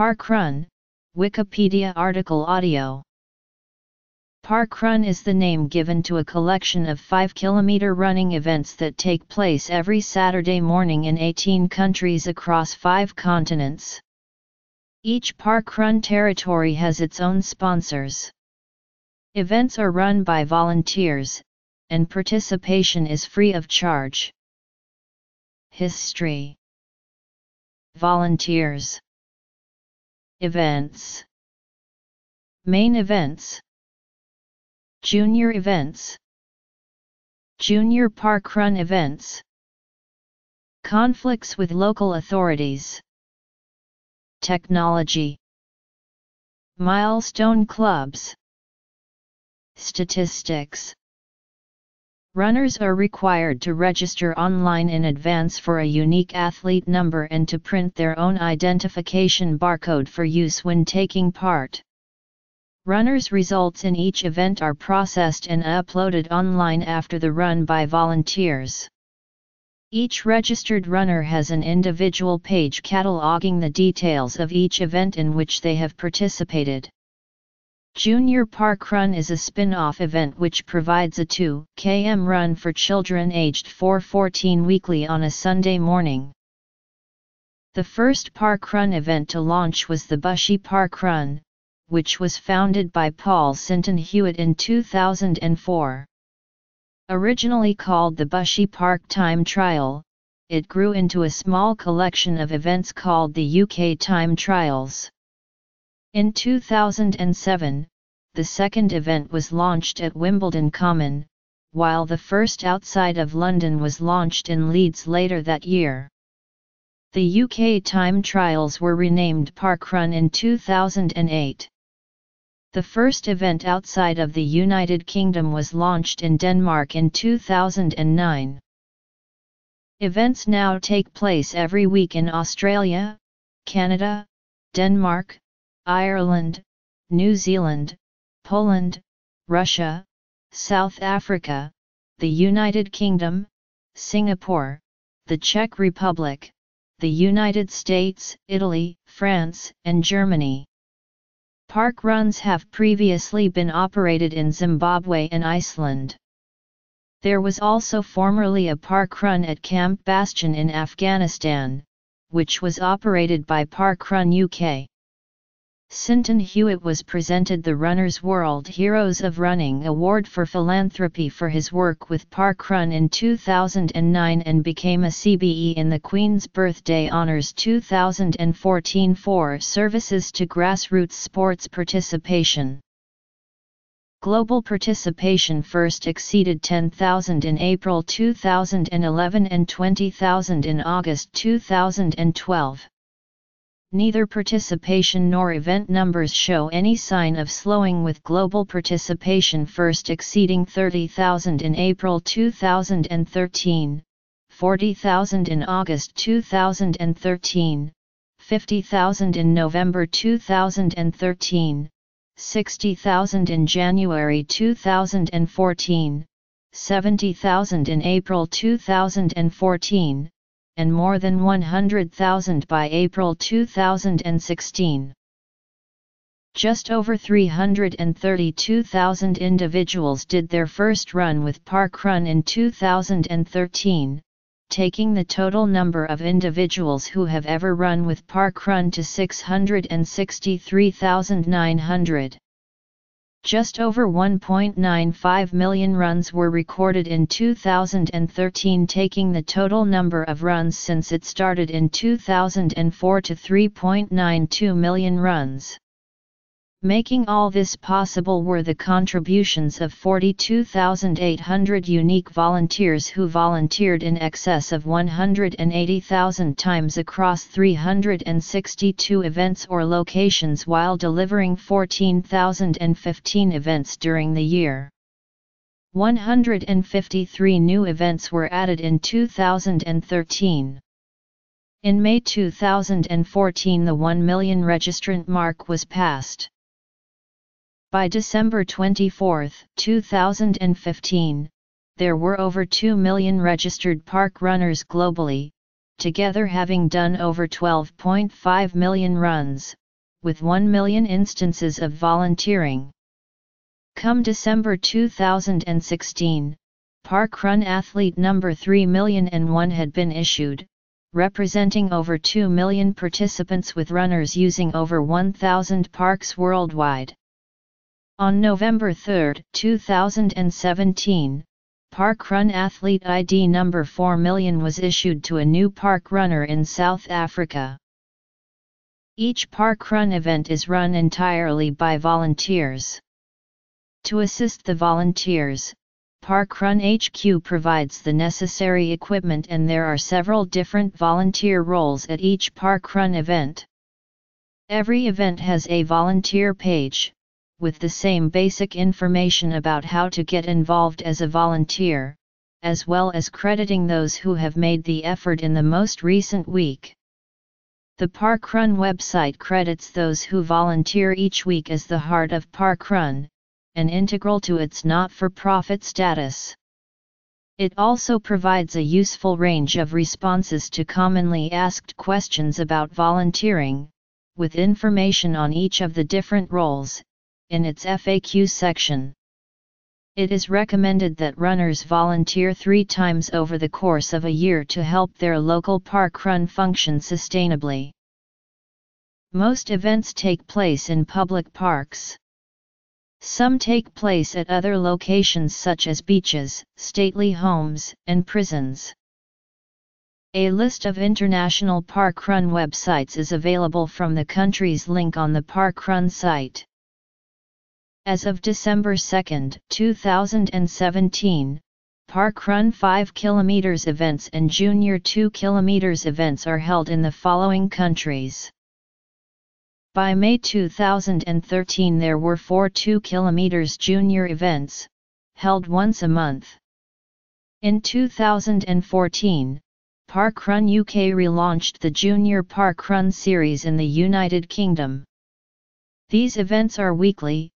Parkrun, Wikipedia article audio Parkrun is the name given to a collection of 5 km running events that take place every Saturday morning in 18 countries across 5 continents. Each parkrun territory has its own sponsors. Events are run by volunteers, and participation is free of charge. History Volunteers Events. Main events. Junior events. Junior parkrun events. Conflicts with local authorities. Technology. Milestone clubs. Statistics Runners are required to register online in advance for a unique athlete number and to print their own identification barcode for use when taking part. Runners' results in each event are processed and uploaded online after the run by volunteers. Each registered runner has an individual page cataloging the details of each event in which they have participated. Junior Park Run is a spin-off event which provides a 2 km run for children aged 4-14 weekly on a Sunday morning. The first park run event to launch was the Bushy Park Run, which was founded by Paul Sinton Hewitt in 2004. Originally called the Bushy Park Time Trial, it grew into a small collection of events called the UK Time Trials. In 2007, the second event was launched at Wimbledon Common, while the first outside of London was launched in Leeds later that year. The UK time trials were renamed Parkrun in 2008. The first event outside of the United Kingdom was launched in Denmark in 2009. Events now take place every week in Australia, Canada, Denmark, Ireland, New Zealand, Poland, Russia, South Africa, the United Kingdom, Singapore, the Czech Republic, the United States, Italy, France, and Germany. Park runs have previously been operated in Zimbabwe and Iceland. There was also formerly a park run at Camp Bastion in Afghanistan, which was operated by Parkrun UK. Sinton Hewitt was presented the Runner's World Heroes of Running Award for philanthropy for his work with Parkrun in 2009 and became a CBE in the Queen's Birthday Honours 2014 for services to grassroots sports participation. Global participation first exceeded 10,000 in April 2011 and 20,000 in August 2012 neither participation nor event numbers show any sign of slowing with global participation first exceeding 30,000 in April 2013, 40,000 in August 2013, 50,000 in November 2013, 60,000 in January 2014, 70,000 in April 2014, and more than 100,000 by April 2016. Just over 332,000 individuals did their first run with Parkrun in 2013, taking the total number of individuals who have ever run with Parkrun to 663,900. Just over 1.95 million runs were recorded in 2013 taking the total number of runs since it started in 2004 to 3.92 million runs. Making all this possible were the contributions of 42,800 unique volunteers who volunteered in excess of 180,000 times across 362 events or locations while delivering 14,015 events during the year. 153 new events were added in 2013. In May 2014 the 1 million registrant mark was passed. By December 24, 2015, there were over 2 million registered park runners globally, together having done over 12.5 million runs, with 1 million instances of volunteering. Come December 2016, Parkrun athlete number 3,000,001 had been issued, representing over 2 million participants with runners using over 1,000 parks worldwide. On November 3, 2017, Parkrun athlete ID number 4 million was issued to a new park runner in South Africa. Each parkrun event is run entirely by volunteers. To assist the volunteers, Parkrun HQ provides the necessary equipment and there are several different volunteer roles at each Parkrun event. Every event has a volunteer page, with the same basic information about how to get involved as a volunteer, as well as crediting those who have made the effort in the most recent week. The Parkrun website credits those who volunteer each week as the heart of Parkrun, and integral to its not-for-profit status. It also provides a useful range of responses to commonly asked questions about volunteering, with information on each of the different roles, in its FAQ section. It is recommended that runners volunteer three times over the course of a year to help their local park run function sustainably. Most events take place in public parks. Some take place at other locations such as beaches, stately homes, and prisons. A list of international parkrun websites is available from the country's link on the parkrun site. As of December 2, 2017, Parkrun 5 km events and Junior 2 km events are held in the following countries. By May 2013 there were four 2 km junior events, held once a month. In 2014, Parkrun UK relaunched the Junior Parkrun series in the United Kingdom. These events are weekly,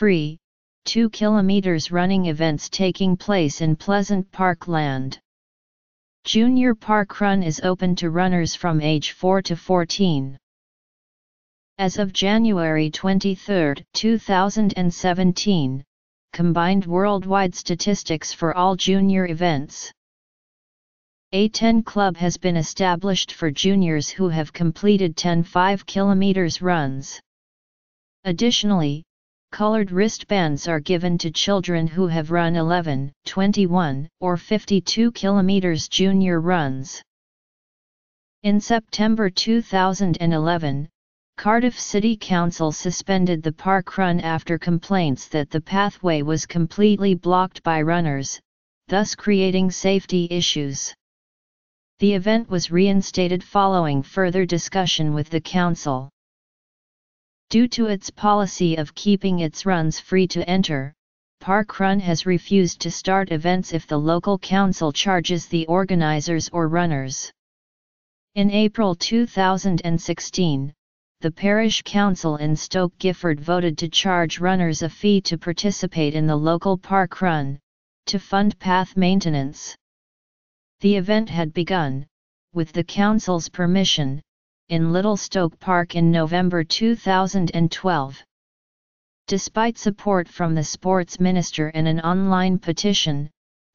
free, 2 km running events taking place in Pleasant Parkland. Junior Parkrun is open to runners from age 4 to 14. As of January 23, 2017, combined worldwide statistics for all junior events. A 10 club has been established for juniors who have completed 10 5 km runs. Additionally, colored wristbands are given to children who have run 11, 21, or 52 km junior runs. In September 2011, Cardiff City Council suspended the park run after complaints that the pathway was completely blocked by runners, thus creating safety issues. The event was reinstated following further discussion with the council. Due to its policy of keeping its runs free to enter, Parkrun has refused to start events if the local council charges the organizers or runners. In April 2016, the parish council in Stoke Gifford voted to charge runners a fee to participate in the local park run, to fund path maintenance. The event had begun, with the council's permission, in Little Stoke Park in November 2012. Despite support from the sports minister and an online petition,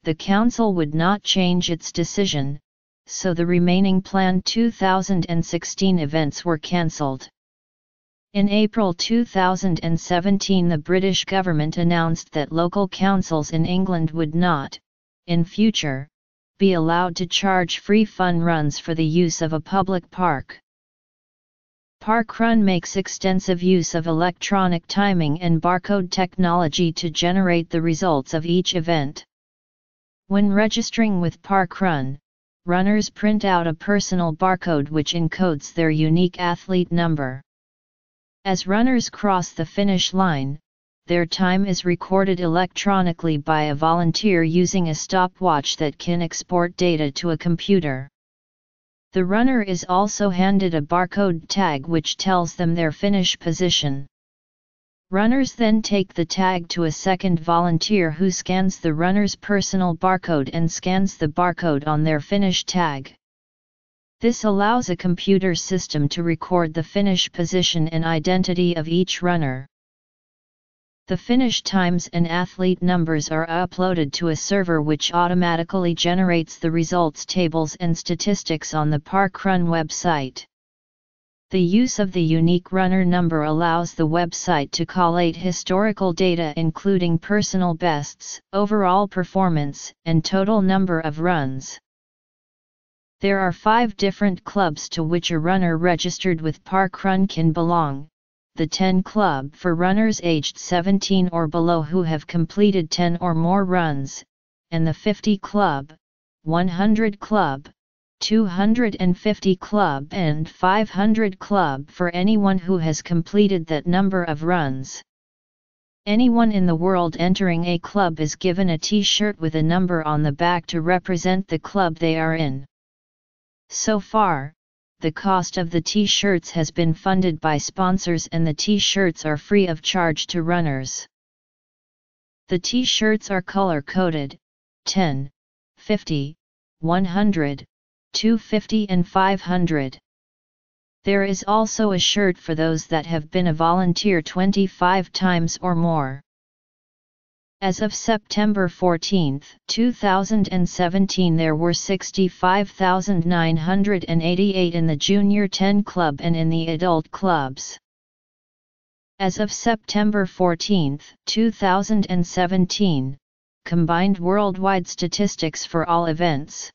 the council would not change its decision, so the remaining planned 2016 events were cancelled. In April 2017 the British government announced that local councils in England would not, in future, be allowed to charge free fun runs for the use of a public park. Parkrun makes extensive use of electronic timing and barcode technology to generate the results of each event. When registering with Parkrun, runners print out a personal barcode which encodes their unique athlete number. As runners cross the finish line, their time is recorded electronically by a volunteer using a stopwatch that can export data to a computer. The runner is also handed a barcode tag which tells them their finish position. Runners then take the tag to a second volunteer who scans the runner's personal barcode and scans the barcode on their finish tag. This allows a computer system to record the finish position and identity of each runner. The finish times and athlete numbers are uploaded to a server which automatically generates the results tables and statistics on the parkrun website. The use of the unique runner number allows the website to collate historical data including personal bests, overall performance, and total number of runs. There are five different clubs to which a runner registered with Parkrun can belong, the 10 Club for runners aged 17 or below who have completed 10 or more runs, and the 50 Club, 100 Club, 250 Club and 500 Club for anyone who has completed that number of runs. Anyone in the world entering a club is given a t-shirt with a number on the back to represent the club they are in. So far, the cost of the t-shirts has been funded by sponsors and the t-shirts are free of charge to runners. The t-shirts are color-coded, 10, 50, 100, 250 and 500. There is also a shirt for those that have been a volunteer 25 times or more. As of September 14, 2017 there were 65,988 in the Junior 10 Club and in the Adult Clubs. As of September 14, 2017, combined worldwide statistics for all events.